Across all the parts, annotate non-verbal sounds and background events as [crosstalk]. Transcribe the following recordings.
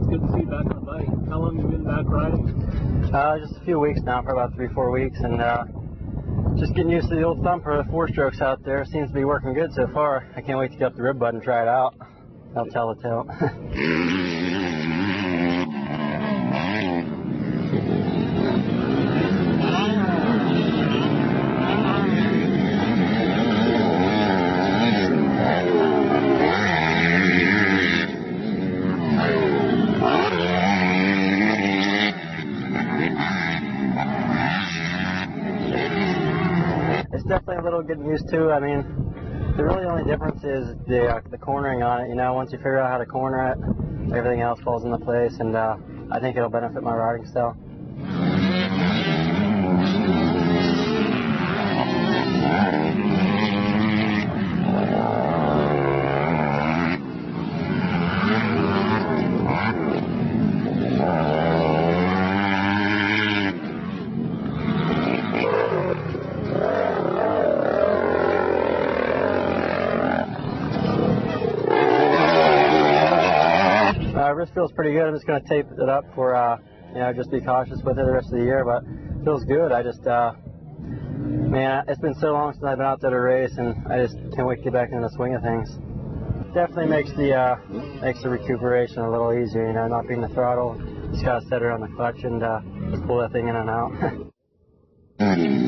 It's good to see you back on the bike. How long have you been back riding? Uh, just a few weeks now, for about three, four weeks, and uh, just getting used to the old thumper. The four strokes out there seems to be working good so far. I can't wait to get up the rib button and try it out. I'll tell the tale. [laughs] definitely a little getting used to. I mean, the really only difference is the uh, the cornering on it. You know, once you figure out how to corner it, everything else falls into place, and uh, I think it'll benefit my riding style. Feels pretty good. I'm just going to tape it up for, uh, you know, just be cautious with it the rest of the year. But feels good. I just, uh, man, it's been so long since I've been out there to race, and I just can't wait to get back into the swing of things. Definitely makes the uh, makes the recuperation a little easier. You know, not being the throttle, just gotta set it on the clutch and uh, just pull that thing in and out. [laughs]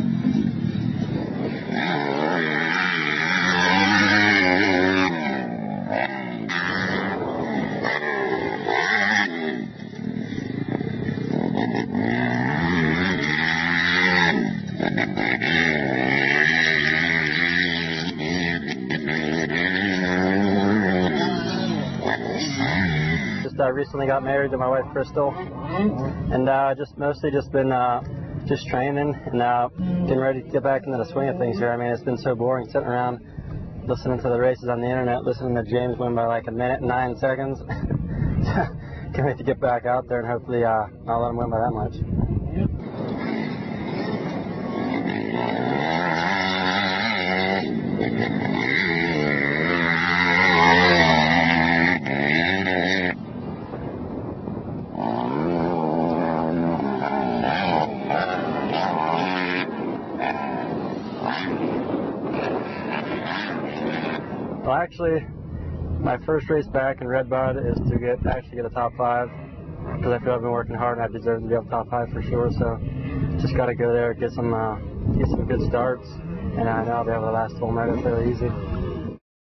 just uh, recently got married to my wife Crystal, and uh, just mostly just been uh, just training and uh, getting ready to get back into the swing of things here. I mean, it's been so boring sitting around listening to the races on the internet, listening to James win by like a minute and nine seconds. [laughs] Can't wait to get back out there and hopefully uh, not let him win by that much. Well, actually, my first race back in Red Bud is to get actually get a top five because I feel I've been working hard and I deserve to be up top five for sure. So just got to go there, get some uh, get some good starts, and I know I'll be able to last full moto fairly easy.